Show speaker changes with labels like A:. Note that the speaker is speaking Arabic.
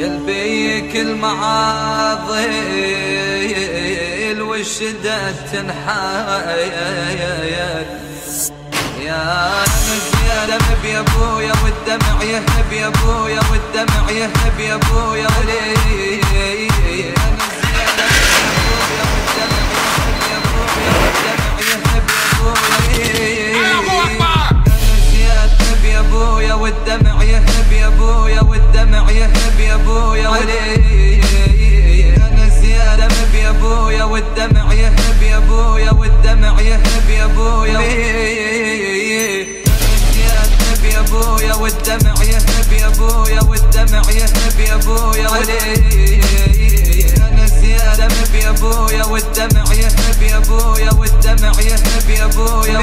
A: يلبيك المعاضل والشدة تنحايل؟ يا زيادة يا أبويا والدمع يهب يا أبويا والدمع يهب يا أبويا ولي والدمع يهب يا أبويا. يهب يا ابويا أنا يا ابويا والدمع يهب يا ابويا والدمع يهب يا ابويا أنا والدمع يهب يا ابويا يا ابويا يا ابويا والدمع يهب يا ابويا والدمع يهب يا ابويا ولي أنا زيادة يا ابويا والدمع يهب يا ابويا والدمع يهب يا ابويا